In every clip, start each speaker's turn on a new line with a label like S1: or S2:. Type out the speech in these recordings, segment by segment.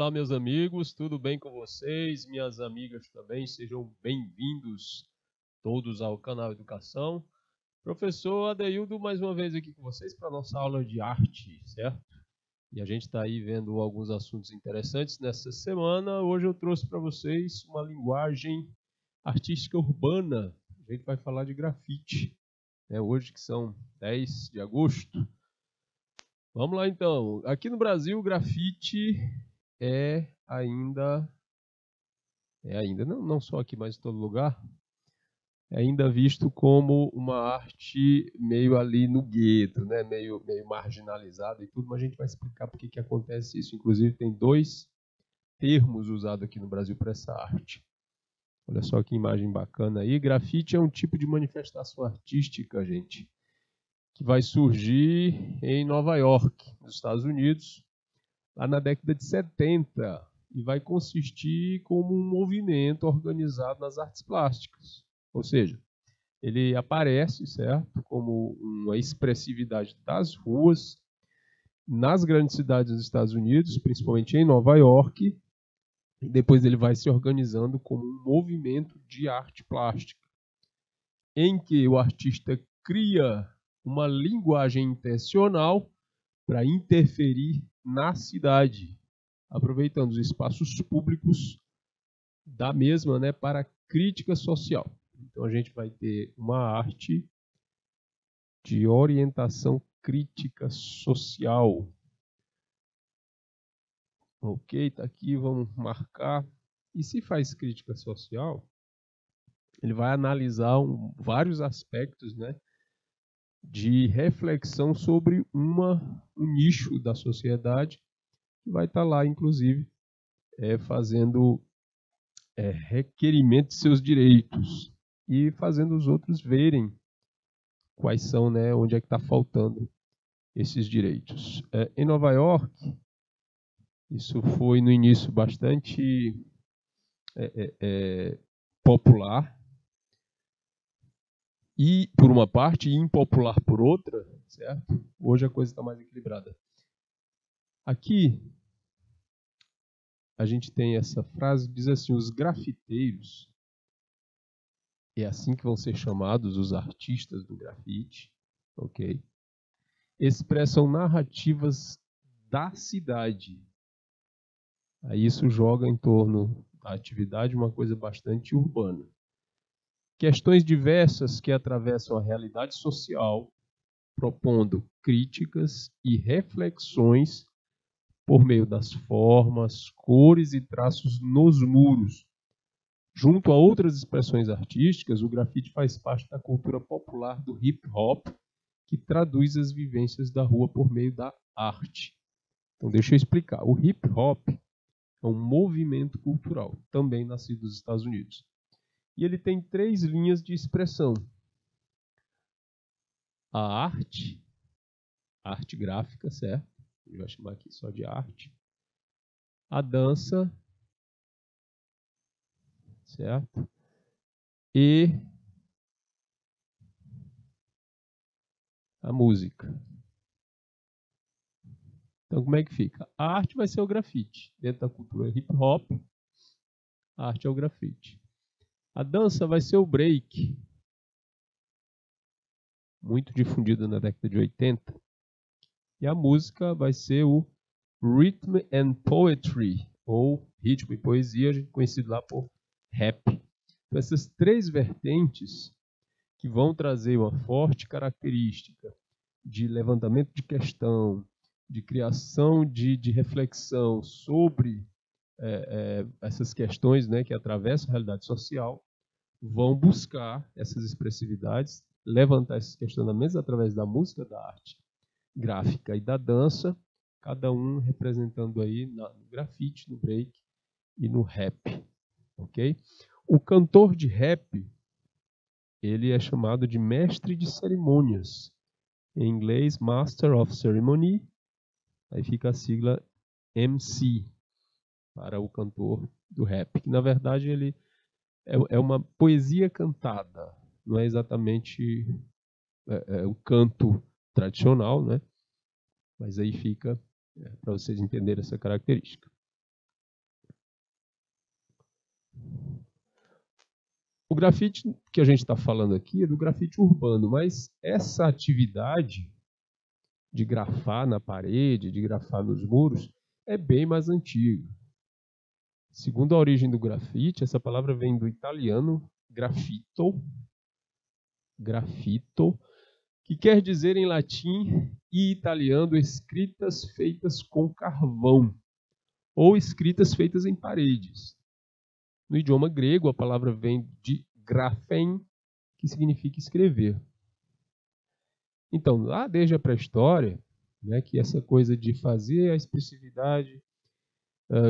S1: olá, meus amigos, tudo bem com vocês? Minhas amigas também, sejam bem-vindos todos ao canal Educação. Professor Adeildo, mais uma vez aqui com vocês para nossa aula de arte, certo? E a gente está aí vendo alguns assuntos interessantes nessa semana. Hoje eu trouxe para vocês uma linguagem artística urbana. A gente vai falar de grafite, né? hoje que são 10 de agosto. Vamos lá então. Aqui no Brasil, grafite é ainda é ainda não, não só aqui, mas em todo lugar, é ainda visto como uma arte meio ali no gueto, né? meio, meio marginalizada e tudo, mas a gente vai explicar por que, acontece isso. Inclusive, tem dois termos usados aqui no Brasil para essa arte. Olha só que imagem bacana aí. Grafite é um tipo de manifestação artística, gente, que vai surgir em Nova York, nos Estados Unidos, lá na década de 70 e vai consistir como um movimento organizado nas artes plásticas. Ou seja, ele aparece, certo, como uma expressividade das ruas nas grandes cidades dos Estados Unidos, principalmente em Nova York, e depois ele vai se organizando como um movimento de arte plástica, em que o artista cria uma linguagem intencional para interferir na cidade, aproveitando os espaços públicos da mesma né, para crítica social. Então a gente vai ter uma arte de orientação crítica social. Ok, está aqui, vamos marcar. E se faz crítica social, ele vai analisar um, vários aspectos né, de reflexão sobre uma, um nicho da sociedade que vai estar tá lá, inclusive, é, fazendo é, requerimento de seus direitos e fazendo os outros verem quais são, né, onde é que está faltando esses direitos. É, em Nova York, isso foi no início bastante é, é, é popular, e por uma parte e impopular por outra, certo? Hoje a coisa está mais equilibrada. Aqui a gente tem essa frase que diz assim: os grafiteiros, é assim que vão ser chamados os artistas do grafite, ok? Expressam narrativas da cidade. Aí isso joga em torno da atividade uma coisa bastante urbana. Questões diversas que atravessam a realidade social, propondo críticas e reflexões por meio das formas, cores e traços nos muros. Junto a outras expressões artísticas, o grafite faz parte da cultura popular do hip hop, que traduz as vivências da rua por meio da arte. Então, deixa eu explicar. O hip hop é um movimento cultural, também nascido nos Estados Unidos e ele tem três linhas de expressão: a arte, a arte gráfica, certo? Gente vai chamar aqui só de arte. A dança, certo? E a música. Então, como é que fica? A arte vai ser o grafite. Dentro da cultura hip hop, a arte é o grafite. A dança vai ser o break, muito difundido na década de 80. E a música vai ser o Rhythm and Poetry, ou ritmo e poesia, conhecido lá por rap. Então, essas três vertentes que vão trazer uma forte característica de levantamento de questão, de criação de, de reflexão sobre é, é, essas questões né, que atravessam a realidade social, vão buscar essas expressividades, levantar esses questionamentos através da música, da arte gráfica e da dança, cada um representando aí no grafite, no break e no rap, ok? O cantor de rap, ele é chamado de mestre de cerimônias, em inglês Master of Ceremony, aí fica a sigla MC, para o cantor do rap, que na verdade ele é, é uma poesia cantada, não é exatamente é, é o canto tradicional, né? Mas aí fica é, para vocês entenderem essa característica. O grafite que a gente está falando aqui é do grafite urbano, mas essa atividade de grafar na parede, de grafar nos muros, é bem mais antiga. Segundo a origem do grafite, essa palavra vem do italiano grafito, grafito, que quer dizer em latim e italiano escritas feitas com carvão ou escritas feitas em paredes. No idioma grego, a palavra vem de graphen, que significa escrever. Então, lá desde a pré-história, né, que essa coisa de fazer a expressividade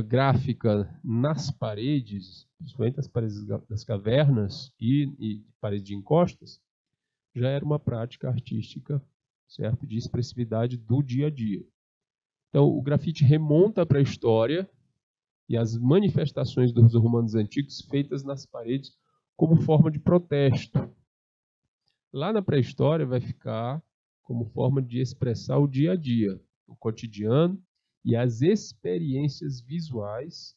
S1: gráfica nas paredes, principalmente nas paredes das cavernas e, e paredes de encostas, já era uma prática artística, certo, de expressividade do dia a dia. Então, o grafite remonta para a história e as manifestações dos romanos antigos feitas nas paredes como forma de protesto. Lá na pré-história vai ficar como forma de expressar o dia a dia, o cotidiano e as experiências visuais,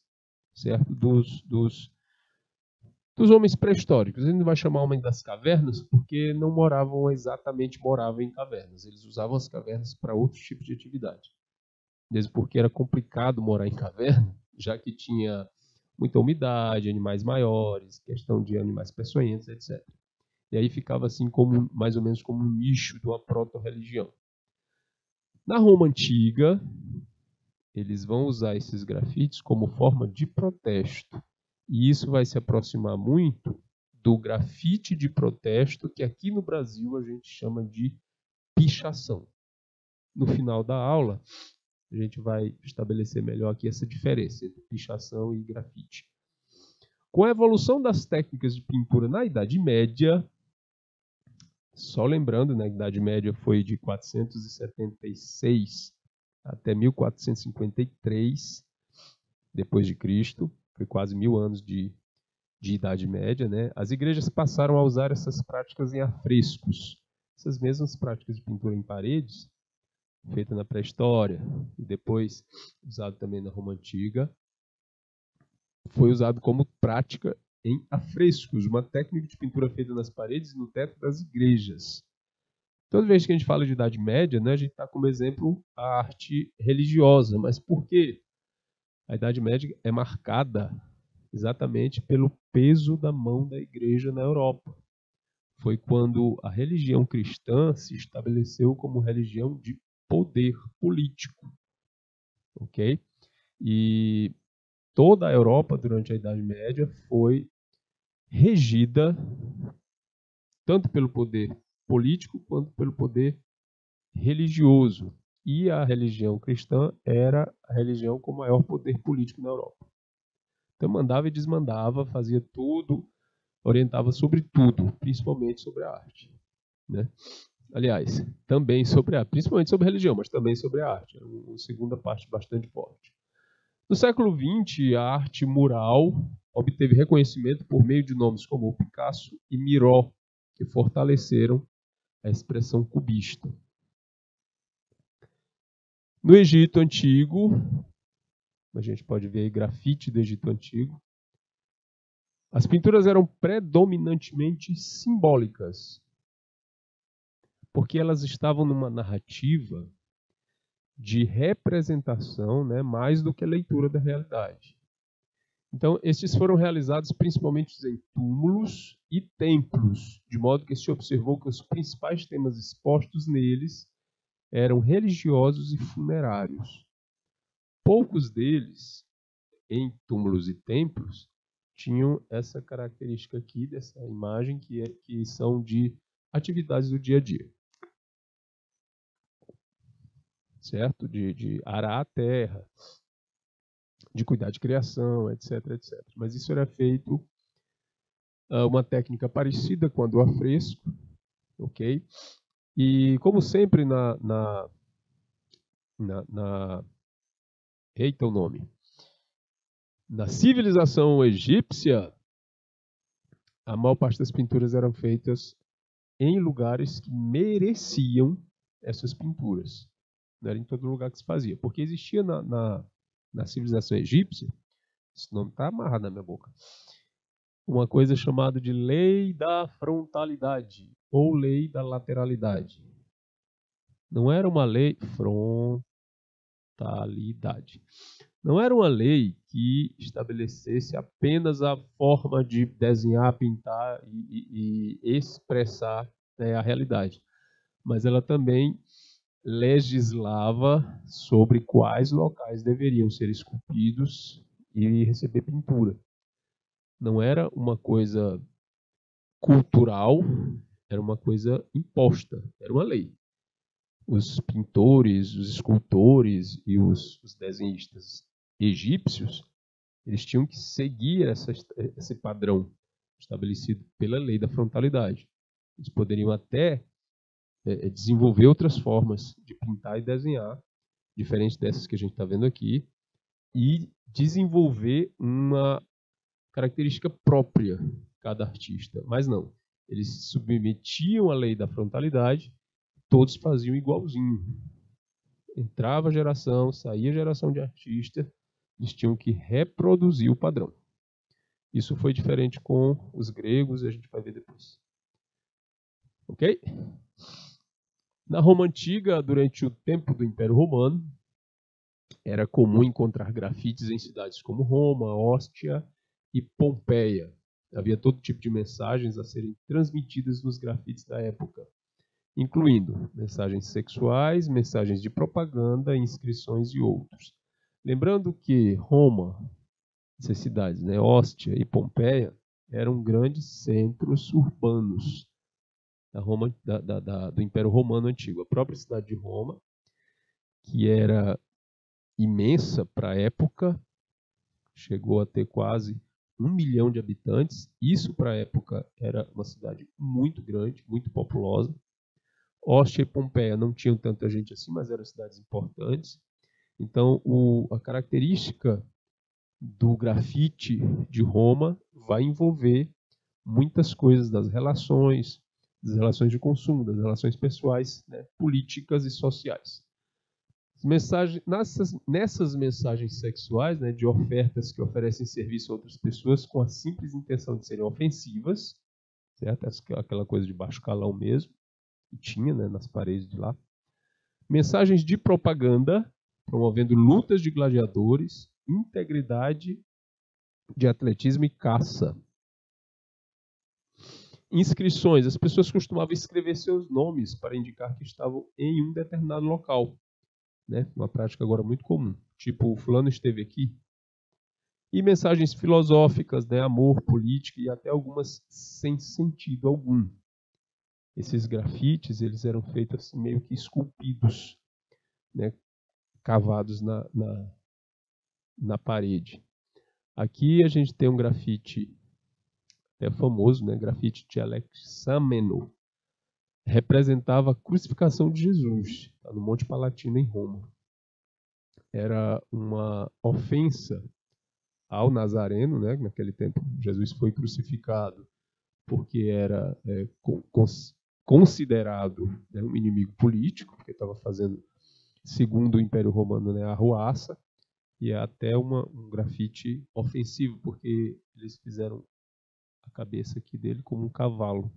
S1: certo, dos, dos, dos homens pré-históricos. A gente não vai chamar homem das cavernas porque não moravam exatamente moravam em cavernas. Eles usavam as cavernas para outros tipos de atividade. Mesmo porque era complicado morar em caverna, já que tinha muita umidade, animais maiores, questão de animais peçonhentos, etc. E aí ficava assim como mais ou menos como um nicho de uma proto-religião. Na Roma antiga, eles vão usar esses grafites como forma de protesto. E isso vai se aproximar muito do grafite de protesto que aqui no Brasil a gente chama de pichação. No final da aula, a gente vai estabelecer melhor aqui essa diferença entre pichação e grafite. Com a evolução das técnicas de pintura na Idade Média, só lembrando, né, a Idade Média foi de 476 até 1453 depois de Cristo, foi quase mil anos de, de Idade Média, né? As igrejas passaram a usar essas práticas em afrescos, essas mesmas práticas de pintura em paredes, feita na pré-história e depois usado também na Roma antiga, foi usado como prática em afrescos, uma técnica de pintura feita nas paredes e no teto das igrejas. Toda vez que a gente fala de Idade Média, né, a gente está como exemplo a arte religiosa. Mas por quê? A Idade Média é marcada exatamente pelo peso da mão da igreja na Europa. Foi quando a religião cristã se estabeleceu como religião de poder político. Ok? E toda a Europa, durante a Idade Média, foi regida tanto pelo poder político quanto pelo poder religioso. E a religião cristã era a religião com maior poder político na Europa. Então mandava e desmandava, fazia tudo, orientava sobre tudo, principalmente sobre a arte. Né? Aliás, também sobre a, principalmente sobre a religião, mas também sobre a arte. Era uma segunda parte bastante forte. No século XX, a arte mural obteve reconhecimento por meio de nomes como Picasso e Miró, que fortaleceram a expressão cubista. No Egito Antigo, a gente pode ver aí grafite do Egito Antigo, as pinturas eram predominantemente simbólicas, porque elas estavam numa narrativa de representação, né, mais do que leitura da realidade. Então, estes foram realizados principalmente em túmulos e templos, de modo que se observou que os principais temas expostos neles eram religiosos e funerários. Poucos deles, em túmulos e templos, tinham essa característica aqui dessa imagem que, é, que são de atividades do dia a dia. Certo? De, de arar a terra, de cuidar de criação, etc, etc. Mas isso era feito uh, uma técnica parecida com a do afresco, ok? E como sempre na, na, na, na eita o nome, na civilização egípcia, a maior parte das pinturas eram feitas em lugares que mereciam essas pinturas. Não era em todo lugar que se fazia, porque existia na, na na civilização egípcia, esse nome está amarrado na minha boca. uma coisa chamada de lei da frontalidade ou lei da lateralidade. Não era uma lei frontalidade. Não era uma lei que estabelecesse apenas a forma de desenhar, pintar e, e, e expressar né, a realidade, mas ela também legislava sobre quais locais deveriam ser esculpidos e receber pintura. Não era uma coisa cultural, era uma coisa imposta, era uma lei. Os pintores, os escultores e os, os desenhistas egípcios, eles tinham que seguir essa, esse padrão estabelecido pela lei da frontalidade. Eles poderiam até é, é, desenvolver outras formas de pintar e desenhar, diferente dessas que a gente está vendo aqui, e desenvolver uma característica própria cada artista. Mas não, eles se submetiam à lei da frontalidade, todos faziam igualzinho. Entrava a geração, saía a geração de artista, eles tinham que reproduzir o padrão. Isso foi diferente com os gregos, a gente vai ver depois. Ok? Na Roma Antiga, durante o tempo do Império Romano, era comum encontrar grafites em cidades como Roma, Ostia e Pompeia. Havia todo tipo de mensagens a serem transmitidas nos grafites da época, incluindo mensagens sexuais, mensagens de propaganda, inscrições e outros. Lembrando que Roma, essas cidades, né, Ostia e Pompeia, eram grandes centros urbanos da Roma, da, da, da, do Império Romano Antigo. A própria cidade de Roma, que era imensa para a época, chegou a ter quase um milhão de habitantes. Isso para a época era uma cidade muito grande, muito populosa. Ostia e Pompeia não tinham tanta gente assim, mas eram cidades importantes. Então, o, a característica do grafite de Roma vai envolver muitas coisas das relações, das relações de consumo, das relações pessoais, né, políticas e sociais. Mensagem, nessas, nessas mensagens sexuais, né, de ofertas que oferecem serviço a outras pessoas com a simples intenção de serem ofensivas, certo? aquela coisa de baixo calão mesmo, que tinha né, nas paredes de lá. Mensagens de propaganda, promovendo lutas de gladiadores, integridade de atletismo e caça inscrições. As pessoas costumavam escrever seus nomes para indicar que estavam em um determinado local. Né? Uma prática agora muito comum. Tipo, fulano esteve aqui. E mensagens filosóficas, né? amor, política e até algumas sem sentido algum. Esses grafites eles eram feitos assim, meio que esculpidos, né? cavados na, na, na parede. Aqui a gente tem um grafite é famoso, né, grafite de Alexameno, representava a crucificação de Jesus tá, no Monte Palatino em Roma. Era uma ofensa ao Nazareno, né, naquele tempo Jesus foi crucificado porque era é, considerado né, um inimigo político, porque estava fazendo, segundo o Império Romano, né, a ruaça, e é até uma, um grafite ofensivo, porque eles fizeram a cabeça aqui dele como um cavalo.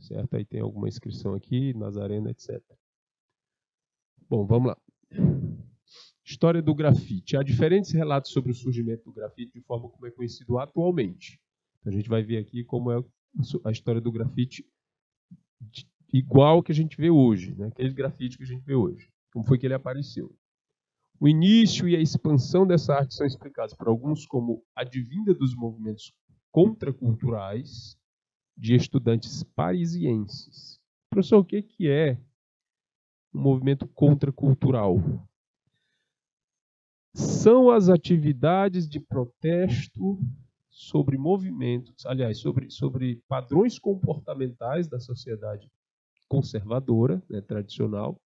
S1: Certo? Aí tem alguma inscrição aqui, Nazareno, etc. Bom, vamos lá. História do grafite. Há diferentes relatos sobre o surgimento do grafite de forma como é conhecido atualmente. A gente vai ver aqui como é a história do grafite igual que a gente vê hoje, né? aquele grafite que a gente vê hoje. Como foi que ele apareceu. O início e a expansão dessa arte são explicados por alguns como advinda dos movimentos contraculturais de estudantes parisienses. Professor, o que, que é um movimento contracultural? São as atividades de protesto sobre movimentos, aliás, sobre, sobre padrões comportamentais da sociedade conservadora, né, tradicional,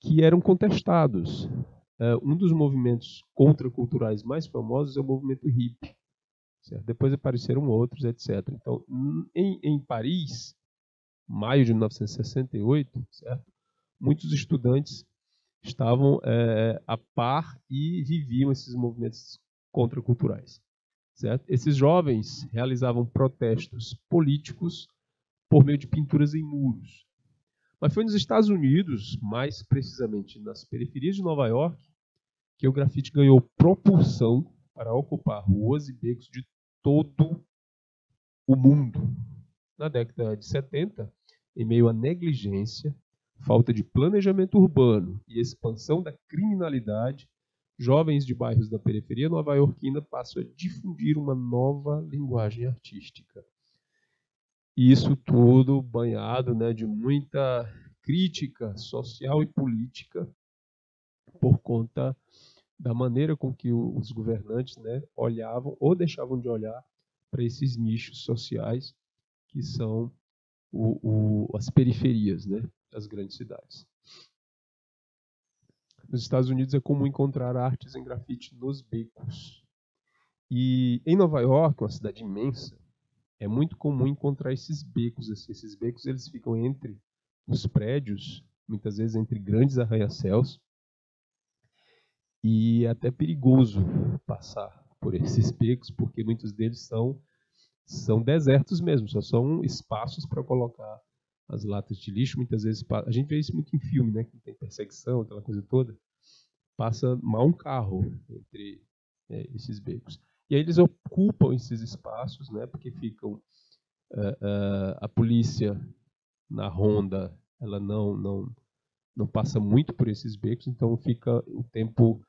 S1: que eram contestados. Uh, um dos movimentos contraculturais mais famosos é o movimento hippie, Certo? Depois apareceram outros, etc. Então, em, em Paris, maio de 1968, certo? muitos estudantes estavam é, a par e viviam esses movimentos contraculturais. Certo? Esses jovens realizavam protestos políticos por meio de pinturas em muros. Mas foi nos Estados Unidos, mais precisamente nas periferias de Nova York, que o grafite ganhou propulsão para ocupar ruas e becos de todo o mundo. Na década de 70, em meio à negligência, falta de planejamento urbano e expansão da criminalidade, jovens de bairros da periferia nova-iorquina passam a difundir uma nova linguagem artística. Isso tudo banhado né, de muita crítica social e política por conta da maneira com que os governantes né, olhavam ou deixavam de olhar para esses nichos sociais que são o, o, as periferias né, das grandes cidades. Nos Estados Unidos é comum encontrar artes em grafite nos becos. E em Nova York, uma cidade imensa, é muito comum encontrar esses becos. Assim. Esses becos eles ficam entre os prédios, muitas vezes entre grandes arranha-céus, e é até perigoso passar por esses becos, porque muitos deles são são desertos mesmo, só são espaços para colocar as latas de lixo. Muitas vezes a gente vê isso muito em filme, né, que tem perseguição, aquela coisa toda. Passa mal um carro entre é, esses becos. E aí eles ocupam esses espaços, né, porque ficam uh, uh, a polícia na ronda, ela não não não passa muito por esses becos, então fica um tempo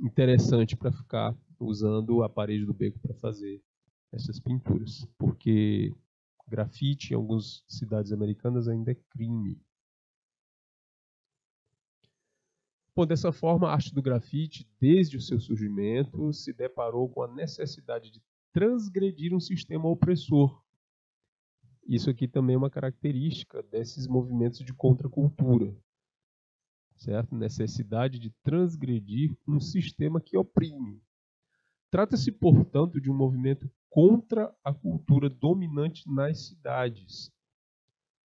S1: interessante para ficar usando a parede do beco para fazer essas pinturas, porque grafite em algumas cidades americanas ainda é crime. Bom, dessa forma, a arte do grafite, desde o seu surgimento, se deparou com a necessidade de transgredir um sistema opressor. Isso aqui também é uma característica desses movimentos de contracultura, certo? Necessidade de transgredir um sistema que oprime. Trata-se, portanto, de um movimento contra a cultura dominante nas cidades.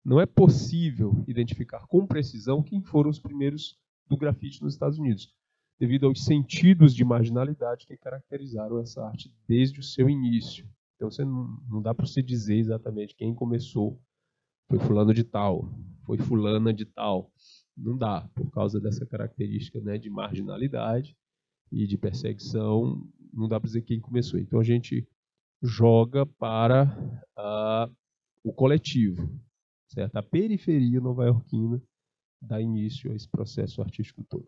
S1: Não é possível identificar com precisão quem foram os primeiros do grafite nos Estados Unidos, devido aos sentidos de marginalidade que caracterizaram essa arte desde o seu início. Então você não, não dá para você dizer exatamente quem começou. Foi fulano de tal, foi fulana de tal. Não dá, por causa dessa característica né, de marginalidade e de perseguição, não dá para dizer quem começou. Então a gente joga para o coletivo, certo? A periferia nova-iorquina dá início a esse processo artístico todo.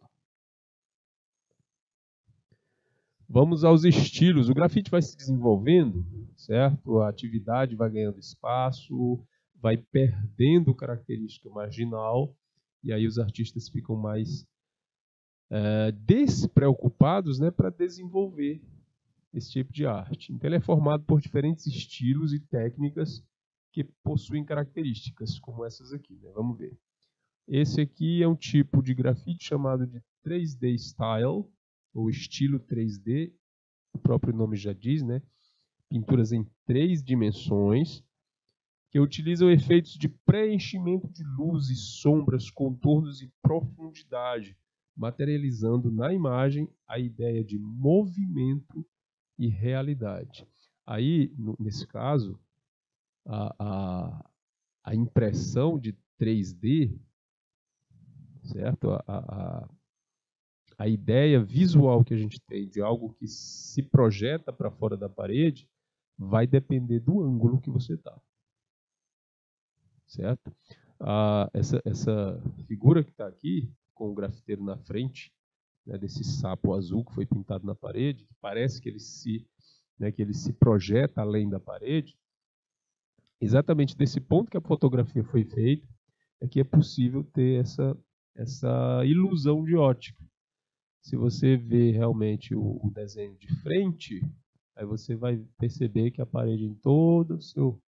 S1: Vamos aos estilos. O grafite vai se desenvolvendo, certo? A atividade vai ganhando espaço, vai perdendo característica marginal, e aí os artistas ficam mais é, despreocupados né, para desenvolver esse tipo de arte. Então, ele é formado por diferentes estilos e técnicas que possuem características, como essas aqui. Né? Vamos ver. Esse aqui é um tipo de grafite chamado de 3D Style, ou estilo 3D, o próprio nome já diz, né? Pinturas em três dimensões, que utilizam efeitos de preenchimento de luzes, sombras, contornos e profundidade, materializando na imagem a ideia de movimento e realidade. Aí, nesse caso, a, a, a, impressão de 3D, certo? A, a, a ideia visual que a gente tem de algo que se projeta para fora da parede vai depender do ângulo que você está. Certo? Ah, essa, essa figura que está aqui, com o grafiteiro na frente, né, desse sapo azul que foi pintado na parede, parece que ele se, né, que ele se projeta além da parede. Exatamente desse ponto que a fotografia foi feita, é que é possível ter essa, essa ilusão de ótica. Se você vê realmente o, o desenho de frente, aí você vai perceber que a parede em toda o seu,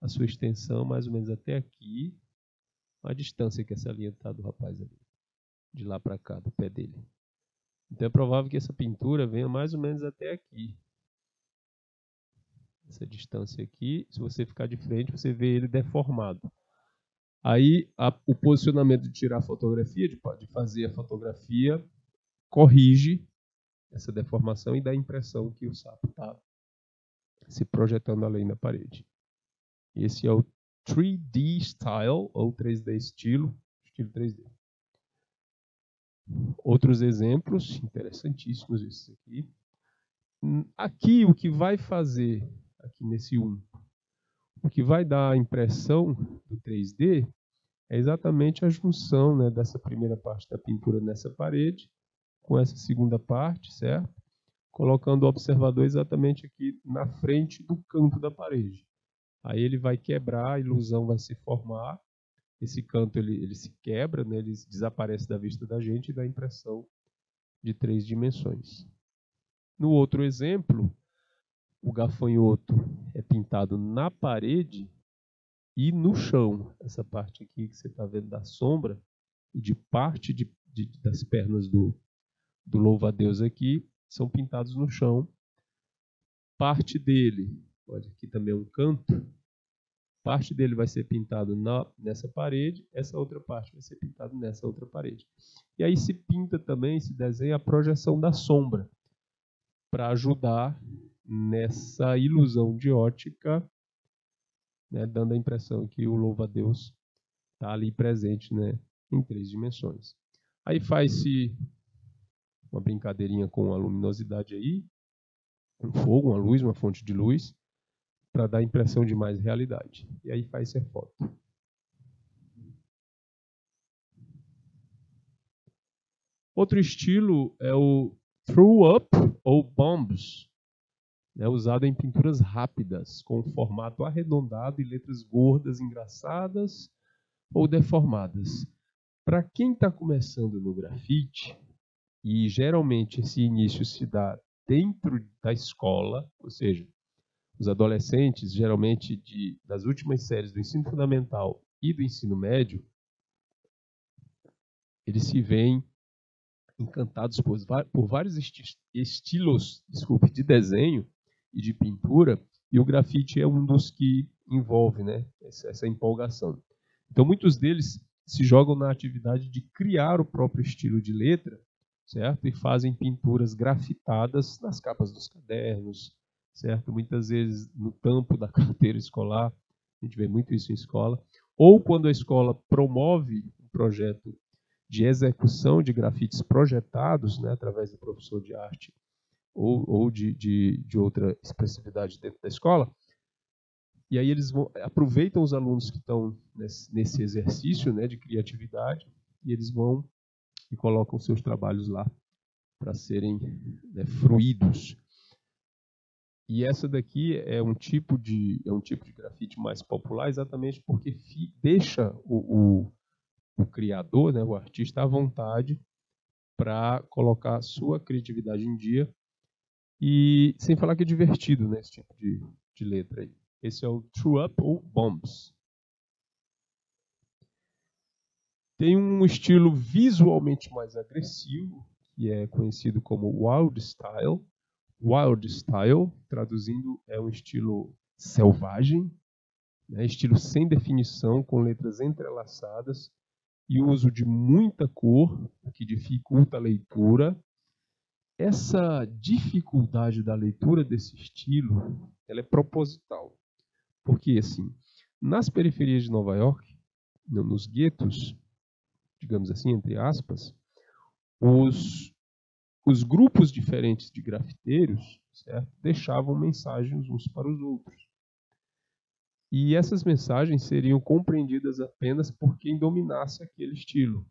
S1: a sua extensão, mais ou menos até aqui, a distância que essa linha está do rapaz ali, de lá para cá, do pé dele. Então é provável que essa pintura venha mais ou menos até aqui. Essa distância aqui, se você ficar de frente, você vê ele deformado. Aí a, o posicionamento de tirar a fotografia, de, de fazer a fotografia, corrige essa deformação e dá a impressão que o sapo está se projetando além da parede. Esse é o 3D Style, ou 3D estilo, estilo 3D. Outros exemplos interessantíssimos esses aqui. Aqui o que vai fazer, aqui nesse 1, o que vai dar a impressão do 3D é exatamente a junção né, dessa primeira parte da pintura nessa parede com essa segunda parte, certo? Colocando o observador exatamente aqui na frente do canto da parede. Aí ele vai quebrar, a ilusão vai se formar, esse canto ele, ele se quebra, né, ele desaparece da vista da gente e dá a impressão de três dimensões. No outro exemplo, o gafanhoto é pintado na parede e no chão. Essa parte aqui que você está vendo da sombra e de parte de, de, das pernas do, do louva-a-Deus aqui são pintados no chão. Parte dele, olha aqui também é um canto, parte dele vai ser pintado na, nessa parede, essa outra parte vai ser pintada nessa outra parede. E aí se pinta também, se desenha a projeção da sombra, para ajudar nessa ilusão de ótica né, dando a impressão que o louva-a-Deus está ali presente né, em três dimensões. Aí faz-se uma brincadeirinha com a luminosidade aí, um fogo, uma luz, uma fonte de luz, para dar impressão de mais realidade. E aí faz-se a foto. Outro estilo é o throw-up ou bombs, é usado em pinturas rápidas, com formato arredondado e letras gordas, engraçadas ou deformadas. Para quem está começando no grafite, e geralmente esse início se dá dentro da escola, ou seja, os adolescentes, geralmente de, das últimas séries do ensino fundamental e do ensino médio, eles se veem encantados por, por vários esti estilos desculpe, de desenho e de pintura, e o grafite é um dos que envolve né, essa empolgação. Então, muitos deles se jogam na atividade de criar o próprio estilo de letra, certo? E fazem pinturas grafitadas nas capas dos cadernos, certo? Muitas vezes no tampo da carteira escolar, a gente vê muito isso em escola, ou quando a escola promove um projeto de execução de grafites projetados, né, através do professor de arte ou, ou de, de, de outra expressividade dentro da escola. E aí eles vão, aproveitam os alunos que estão nesse, nesse exercício né, de criatividade e eles vão e colocam seus trabalhos lá para serem né, fruídos. E essa daqui é um tipo de é um tipo de grafite mais popular, exatamente porque fi, deixa o, o, o, criador, né, o artista, à vontade para colocar sua criatividade em dia e sem falar que é divertido, né, esse tipo de, de letra aí. Esse é o True Up ou Bombs. Tem um estilo visualmente mais agressivo, que é conhecido como Wild Style. Wild Style, traduzindo, é um estilo selvagem, né, estilo sem definição, com letras entrelaçadas e uso de muita cor, que dificulta a leitura essa dificuldade da leitura desse estilo, ela é proposital. Porque, assim, nas periferias de Nova York, nos guetos, digamos assim, entre aspas, os, os grupos diferentes de grafiteiros certo? deixavam mensagens uns para os outros. E essas mensagens seriam compreendidas apenas por quem dominasse aquele estilo.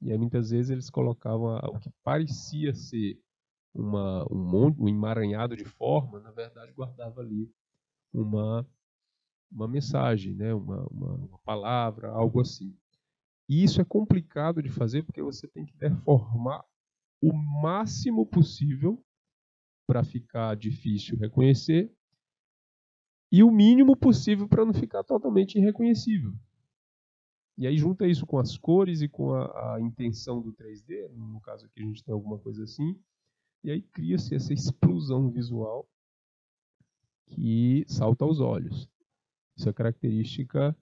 S1: E aí, muitas vezes eles colocavam o que parecia ser uma, um, monte, um emaranhado de forma, na verdade guardava ali uma, uma mensagem, né? uma, uma, uma palavra, algo assim. E isso é complicado de fazer porque você tem que deformar o máximo possível para ficar difícil reconhecer e o mínimo possível para não ficar totalmente irreconhecível. E aí junta isso com as cores e com a, a, intenção do 3D, no caso aqui a gente tem alguma coisa assim, e aí cria-se essa explosão visual que salta aos olhos. Isso é característica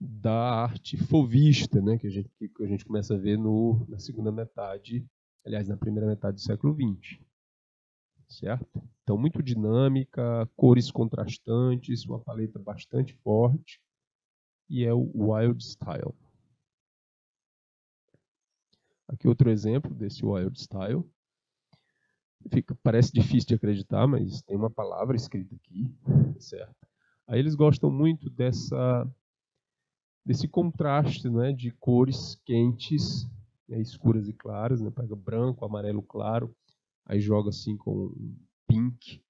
S1: da arte fovista, né, que, a gente, que a gente começa a ver no, na segunda metade, aliás, na primeira metade do século XX. certo? Então, muito dinâmica, cores contrastantes, uma paleta bastante forte, e é o Wild Style. Aqui outro exemplo desse Wild Style. Fica, parece difícil de acreditar, mas tem uma palavra escrita aqui, certo? Aí eles gostam muito dessa desse contraste, né, de cores quentes, né, escuras e claras, né? Pega branco, amarelo claro, aí joga assim com um pink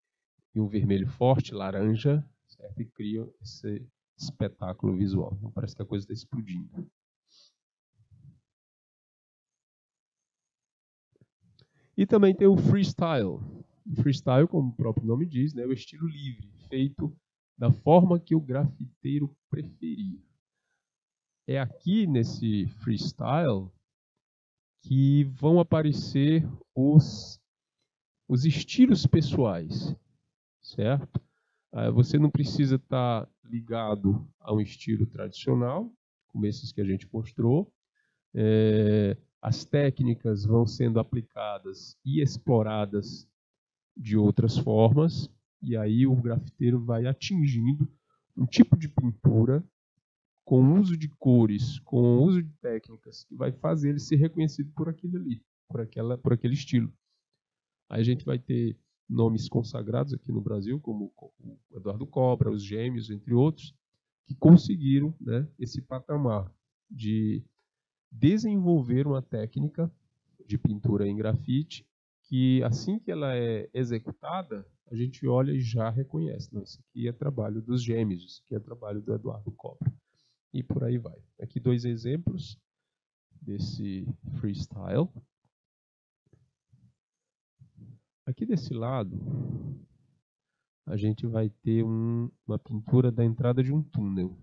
S1: e um vermelho forte, laranja, certo? E cria esse espetáculo visual. Então parece que a coisa está explodindo. E também tem o freestyle. O freestyle, como o próprio nome diz, né, é o estilo livre, feito da forma que o grafiteiro preferia. É aqui nesse freestyle que vão aparecer os, os estilos pessoais, certo? Ah, você não precisa estar tá ligado a um estilo tradicional, como esses que a gente mostrou. É, as técnicas vão sendo aplicadas e exploradas de outras formas, e aí o grafiteiro vai atingindo um tipo de pintura com uso de cores, com uso de técnicas que vai fazer ele ser reconhecido por aquilo ali, por aquela, por aquele estilo. Aí a gente vai ter nomes consagrados aqui no Brasil, como o Eduardo Cobra, os Gêmeos, entre outros, que conseguiram né, esse patamar de desenvolver uma técnica de pintura em grafite que assim que ela é executada, a gente olha e já reconhece. Não, isso aqui é trabalho dos gêmeos, isso aqui é trabalho do Eduardo Cobra. E por aí vai. Aqui dois exemplos desse freestyle. Aqui desse lado, a gente vai ter um, uma pintura da entrada de um túnel.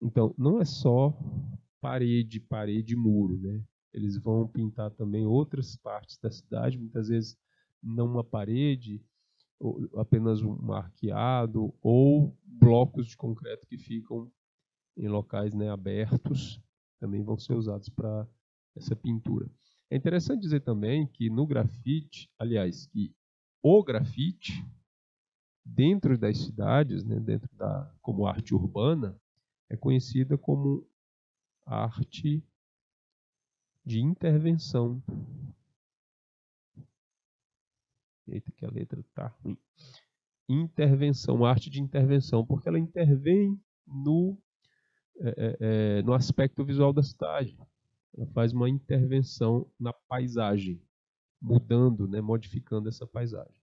S1: Então, não é só parede, parede, muro, né? Eles vão pintar também outras partes da cidade, muitas vezes não uma parede, apenas um arqueado ou blocos de concreto que ficam em locais né, abertos, também vão ser usados para essa pintura. É interessante dizer também que no grafite, aliás, que o grafite dentro das cidades, né, dentro da como arte urbana, é conhecida como arte de intervenção. Eita, que a letra está ruim. Intervenção, arte de intervenção, porque ela intervém no, é, é, é, no aspecto visual da cidade. Ela faz uma intervenção na paisagem, mudando, né, modificando essa paisagem.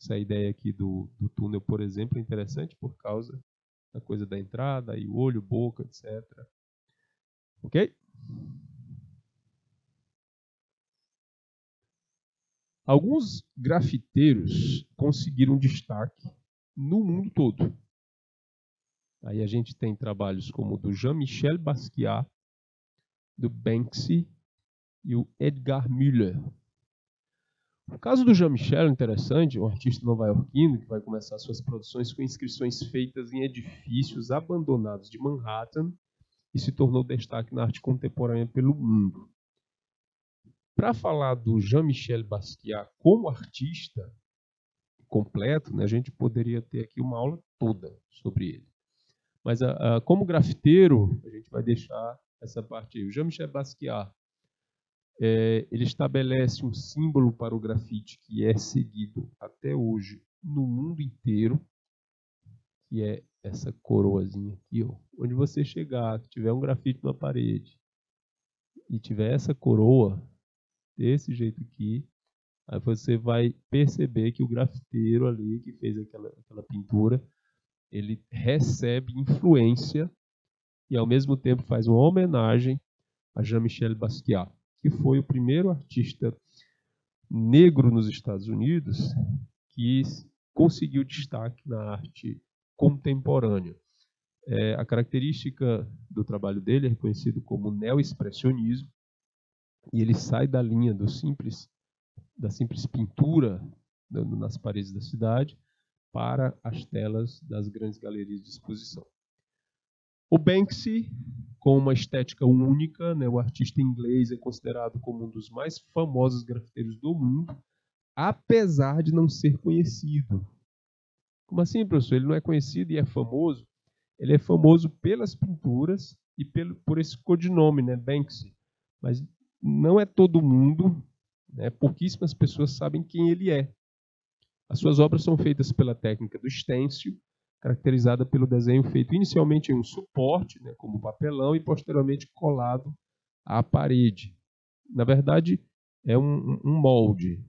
S1: Essa ideia aqui do, do túnel, por exemplo, é interessante por causa da coisa da entrada, e olho, boca, etc. Ok? Alguns grafiteiros conseguiram destaque no mundo todo. Aí a gente tem trabalhos como o do Jean-Michel Basquiat, do Banksy e o Edgar Müller. O caso do Jean-Michel é interessante, um artista nova-iorquino que vai começar suas produções com inscrições feitas em edifícios abandonados de Manhattan e se tornou destaque na arte contemporânea pelo mundo. Para falar do Jean-Michel Basquiat como artista completo, né, a gente poderia ter aqui uma aula toda sobre ele. Mas a, a, como grafiteiro, a gente vai deixar essa parte aí. O Jean-Michel Basquiat é, ele estabelece um símbolo para o grafite que é seguido até hoje no mundo inteiro, que é essa coroazinha aqui, ó. Onde você chegar, tiver um grafite na parede e tiver essa coroa desse jeito aqui, aí você vai perceber que o grafiteiro ali que fez aquela, aquela pintura, ele recebe influência e ao mesmo tempo faz uma homenagem a Jean-Michel Basquiat, que foi o primeiro artista negro nos Estados Unidos que conseguiu destaque na arte contemporânea. É, a característica do trabalho dele é reconhecido como neo-expressionismo e ele sai da linha do simples da simples pintura nas paredes da cidade para as telas das grandes galerias de exposição. O Banksy, com uma estética única, né, o artista inglês é considerado como um dos mais famosos grafiteiros do mundo, apesar de não ser conhecido. Como assim, professor? Ele não é conhecido e é famoso? Ele é famoso pelas pinturas e pelo, por esse codinome, né, Banksy. Mas não é todo mundo, né, pouquíssimas pessoas sabem quem ele é. As suas obras são feitas pela técnica do stencil, caracterizada pelo desenho feito inicialmente em um suporte, né, como papelão, e posteriormente colado à parede. Na verdade, é um, um molde.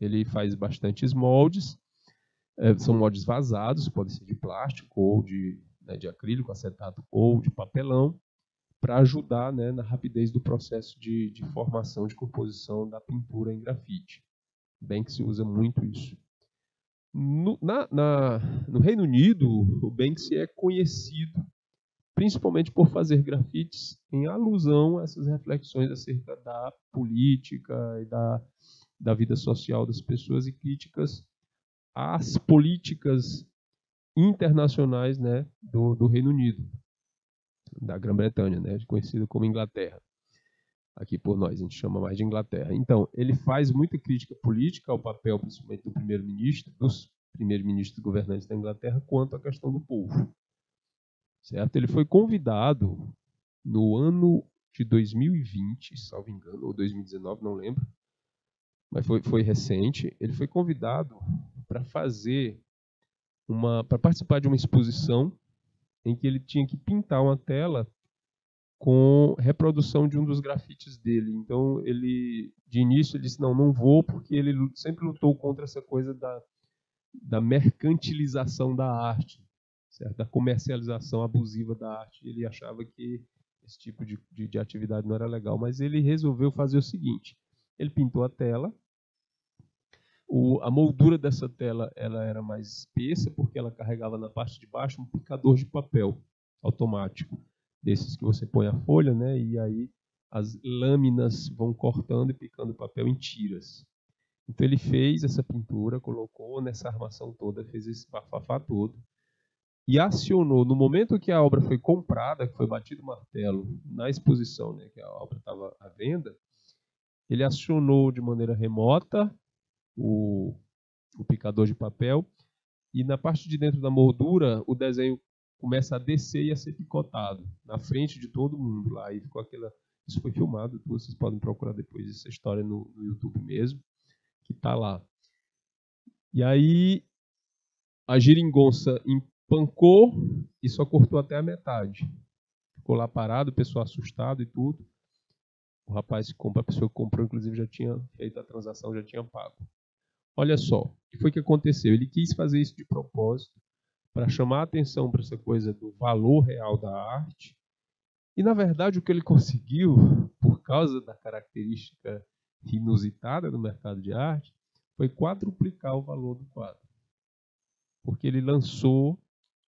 S1: Ele faz bastantes moldes, é, são moldes vazados, podem ser de plástico ou de, né, de acrílico, acetato ou de papelão, para ajudar né, na rapidez do processo de, de formação, de composição da pintura em grafite. Bem que se usa muito isso. No, na, na, no Reino Unido, o Banksy é conhecido principalmente por fazer grafites em alusão a essas reflexões acerca da política e da, da vida social das pessoas e críticas às políticas internacionais né, do, do Reino Unido, da Grã-Bretanha, né, conhecido como Inglaterra. Aqui por nós, a gente chama mais de Inglaterra. Então, ele faz muita crítica política ao papel, principalmente do primeiro-ministro, dos primeiros-ministros governantes da Inglaterra, quanto à questão do povo. Certo? Ele foi convidado no ano de 2020, salvo engano, ou 2019, não lembro, mas foi, foi recente. Ele foi convidado para fazer uma, para participar de uma exposição em que ele tinha que pintar uma tela com reprodução de um dos grafites dele. Então, ele, de início, ele disse: Não, não vou, porque ele sempre lutou contra essa coisa da, da mercantilização da arte, certo? da comercialização abusiva da arte. Ele achava que esse tipo de, de, de atividade não era legal, mas ele resolveu fazer o seguinte: ele pintou a tela. O, a moldura dessa tela ela era mais espessa porque ela carregava na parte de baixo um picador de papel automático desses que você põe a folha, né? E aí as lâminas vão cortando e picando o papel em tiras. Então ele fez essa pintura, colocou nessa armação toda, fez esse bafafá todo e acionou no momento que a obra foi comprada, que foi batido o martelo na exposição, né, que a obra estava à venda, ele acionou de maneira remota o, o picador de papel e na parte de dentro da moldura o desenho começa a descer e a ser picotado na frente de todo mundo lá. E ficou aquela. Isso foi filmado, vocês podem procurar depois essa história no, no YouTube mesmo, que está lá. E aí a geringonça empancou e só cortou até a metade. Ficou lá parado, o pessoal assustado e tudo. O rapaz que comprou, a pessoa que comprou, inclusive, já tinha feito a transação, já tinha pago. Olha só, o que foi que aconteceu? Ele quis fazer isso de propósito, para chamar a atenção para essa coisa do valor real da arte. E, na verdade, o que ele conseguiu, por causa da característica inusitada do mercado de arte, foi quadruplicar o valor do quadro. Porque ele lançou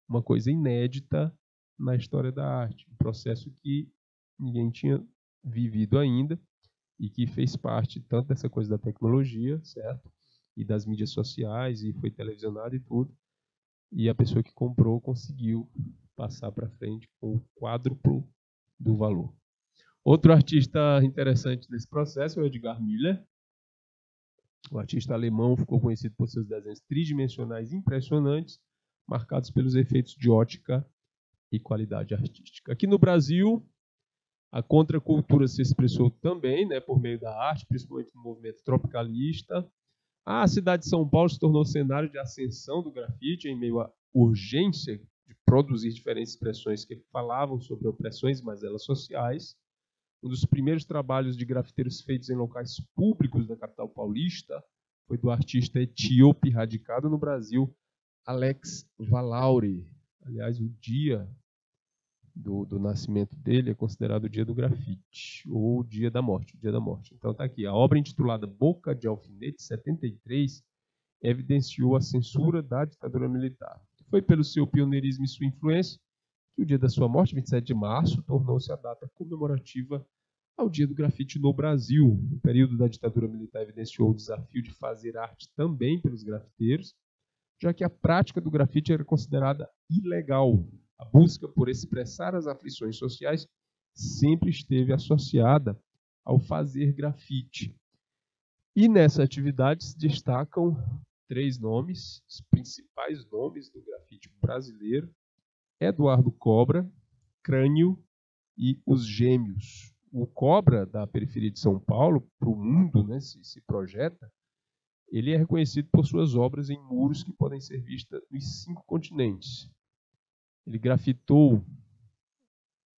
S1: uma coisa inédita na história da arte, um processo que ninguém tinha vivido ainda e que fez parte tanto dessa coisa da tecnologia, certo? E das mídias sociais e foi televisionado e tudo, e a pessoa que comprou conseguiu passar para frente com o quádruplo do valor. Outro artista interessante nesse processo é o Edgar Miller. O artista alemão ficou conhecido por seus desenhos tridimensionais impressionantes, marcados pelos efeitos de ótica e qualidade artística. Aqui no Brasil, a contracultura se expressou também, né, por meio da arte, principalmente no movimento tropicalista, a cidade de São Paulo se tornou cenário de ascensão do grafite em meio à urgência de produzir diferentes expressões que falavam sobre opressões e mazelas sociais. Um dos primeiros trabalhos de grafiteiros feitos em locais públicos da capital paulista foi do artista etíope radicado no Brasil, Alex Valauri. Aliás, o dia do, do, nascimento dele é considerado o dia do grafite, ou o dia da morte, o dia da morte. Então está aqui, a obra intitulada Boca de Alfinete, 73, evidenciou a censura da ditadura militar. Foi pelo seu pioneirismo e sua influência que o dia da sua morte, 27 de março, tornou-se a data comemorativa ao dia do grafite no Brasil. O período da ditadura militar evidenciou o desafio de fazer arte também pelos grafiteiros, já que a prática do grafite era considerada ilegal a busca por expressar as aflições sociais sempre esteve associada ao fazer grafite. E nessa atividade se destacam três nomes, os principais nomes do grafite brasileiro: Eduardo Cobra, Crânio e Os Gêmeos. O Cobra, da periferia de São Paulo, para o mundo, né, se, se projeta, ele é reconhecido por suas obras em muros que podem ser vistas nos cinco continentes. Ele grafitou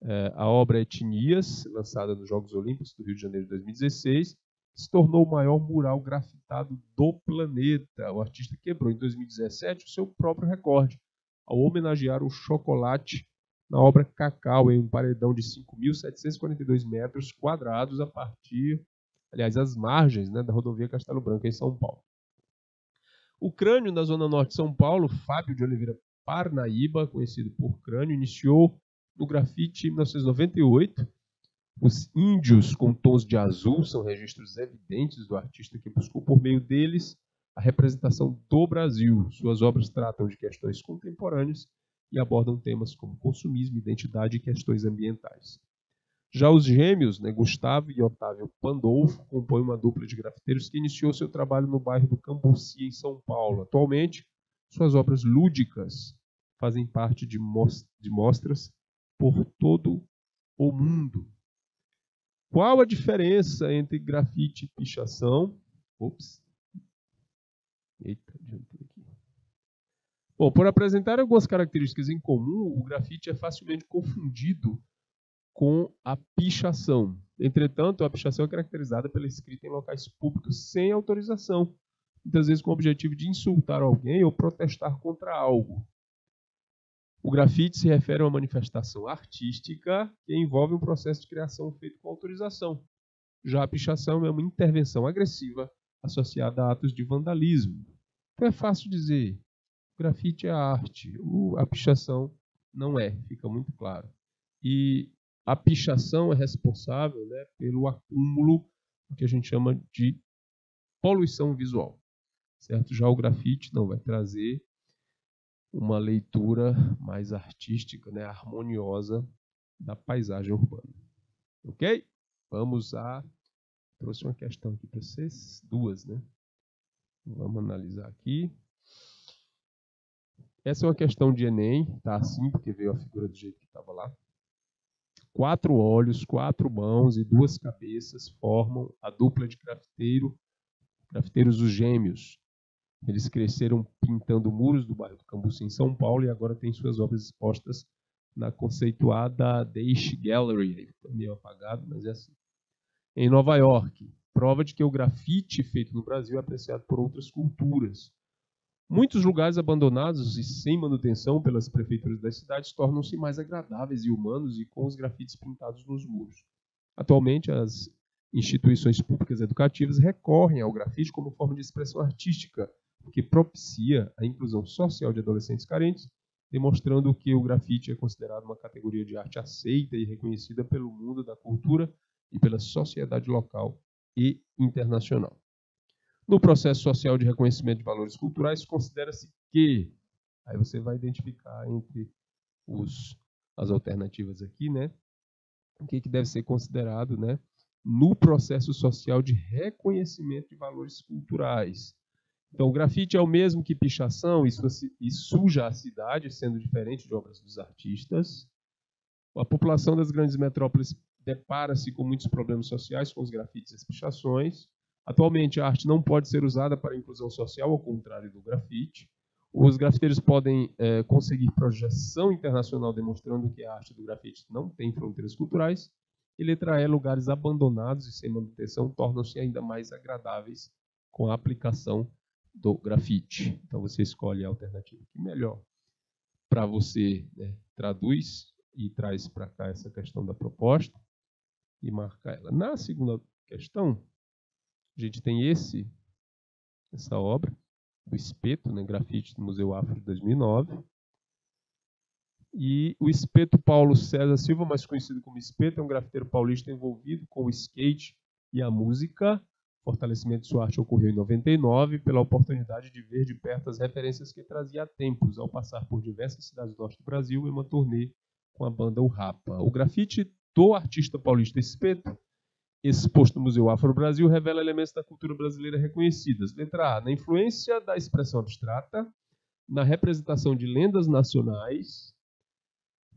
S1: é, a obra Etnias, lançada nos Jogos Olímpicos do Rio de Janeiro de 2016, se tornou o maior mural grafitado do planeta. O artista quebrou em 2017 o seu próprio recorde, ao homenagear o chocolate na obra Cacau, em um paredão de 5.742 metros quadrados, a partir, aliás, as margens né, da rodovia Castelo Branco, em São Paulo. O crânio, na zona norte de São Paulo, Fábio de Oliveira Parnaíba, conhecido por crânio, iniciou no grafite em 1998 os índios com tons de azul são registros evidentes do artista que buscou, por meio deles, a representação do Brasil. Suas obras tratam de questões contemporâneas e abordam temas como consumismo, identidade e questões ambientais. Já os gêmeos, né, Gustavo e Otávio Pandolfo, compõem uma dupla de grafiteiros que iniciou seu trabalho no bairro do Cambuci, em São Paulo. Atualmente, suas obras lúdicas fazem parte de mostras por todo o mundo. Qual a diferença entre grafite e pichação? Ops. Eita, adiantei aqui. Bom, por apresentar algumas características em comum, o grafite é facilmente confundido com a pichação. Entretanto, a pichação é caracterizada pela escrita em locais públicos sem autorização, muitas vezes com o objetivo de insultar alguém ou protestar contra algo. O grafite se refere a uma manifestação artística que envolve um processo de criação feito com autorização. Já a pichação é uma intervenção agressiva associada a atos de vandalismo. Então é fácil dizer, o grafite é arte, a pichação não é, fica muito claro. E a pichação é responsável né, pelo acúmulo que a gente chama de poluição visual. Certo? Já o grafite não vai trazer uma leitura mais artística, né, harmoniosa da paisagem urbana. Ok? Vamos a. Trouxe uma questão aqui para vocês, duas, né? Vamos analisar aqui. Essa é uma questão de Enem, tá assim, porque veio a figura do jeito que estava lá. Quatro olhos, quatro mãos e duas cabeças formam a dupla de grafiteiro, grafiteiros os gêmeos, eles cresceram pintando muros do bairro do Cambuci, em São Paulo, e agora têm suas obras expostas na conceituada Deish Gallery, meio apagado, mas é assim. Em Nova York, prova de que o grafite feito no Brasil é apreciado por outras culturas. Muitos lugares abandonados e sem manutenção pelas prefeituras das cidades tornam-se mais agradáveis e humanos e com os grafites pintados nos muros. Atualmente, as instituições públicas educativas recorrem ao grafite como forma de expressão artística que propicia a inclusão social de adolescentes carentes, demonstrando que o grafite é considerado uma categoria de arte aceita e reconhecida pelo mundo da cultura e pela sociedade local e internacional. No processo social de reconhecimento de valores culturais, considera-se que, aí você vai identificar entre os, as alternativas aqui, né? O que, que deve ser considerado, né? No processo social de reconhecimento de valores culturais. Então, o grafite é o mesmo que pichação e suja a cidade, sendo diferente de obras dos artistas. A população das grandes metrópoles depara-se com muitos problemas sociais com os grafites e as pichações. Atualmente, a arte não pode ser usada para inclusão social, ao contrário do grafite. Os grafiteiros podem é, conseguir projeção internacional demonstrando que a arte do grafite não tem fronteiras culturais. E letra E, lugares abandonados e sem manutenção tornam-se ainda mais agradáveis com a aplicação do grafite. Então você escolhe a alternativa que melhor para você né, traduz e traz para cá essa questão da proposta e marca ela. Na segunda questão, a gente tem esse essa obra do Espeto, né, grafite do Museu Afro de 2009. E o Espeto Paulo César Silva, mais conhecido como Espeto, é um grafiteiro paulista envolvido com o skate e a música fortalecimento de sua arte ocorreu em 99 pela oportunidade de ver de perto as referências que trazia há tempos ao passar por diversas cidades do norte do Brasil em uma turnê com a banda O Rapa. O grafite do artista paulista Espeto exposto no Museu Afro-Brasil revela elementos da cultura brasileira reconhecidas. Letra A. Na influência da expressão abstrata, na representação de lendas nacionais,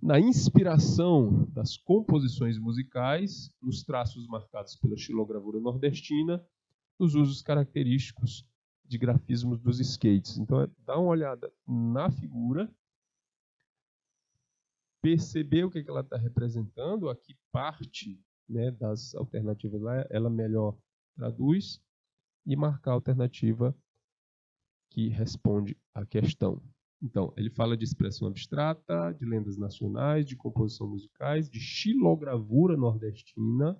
S1: na inspiração das composições musicais, nos traços marcados pela xilogravura nordestina, nos usos característicos de grafismos dos skates. Então, é, dá uma olhada na figura, perceber o que, que ela está representando, aqui parte né, das alternativas lá, ela melhor traduz, e marcar a alternativa que responde à questão. Então, ele fala de expressão abstrata, de lendas nacionais, de composição musicais, de xilogravura nordestina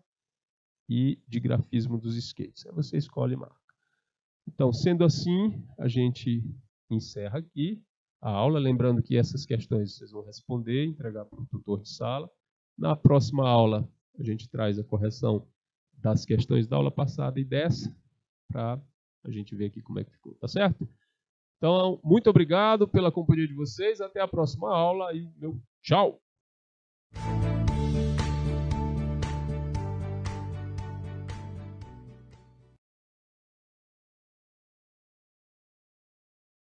S1: e de grafismo dos skates. Aí você escolhe e marca. Então, sendo assim, a gente encerra aqui a aula. Lembrando que essas questões vocês vão responder, entregar para o tutor de sala. Na próxima aula, a gente traz a correção das questões da aula passada e dessa, para a gente ver aqui como é que ficou. Tá certo? Então, muito obrigado pela companhia de vocês. Até a próxima aula e meu tchau!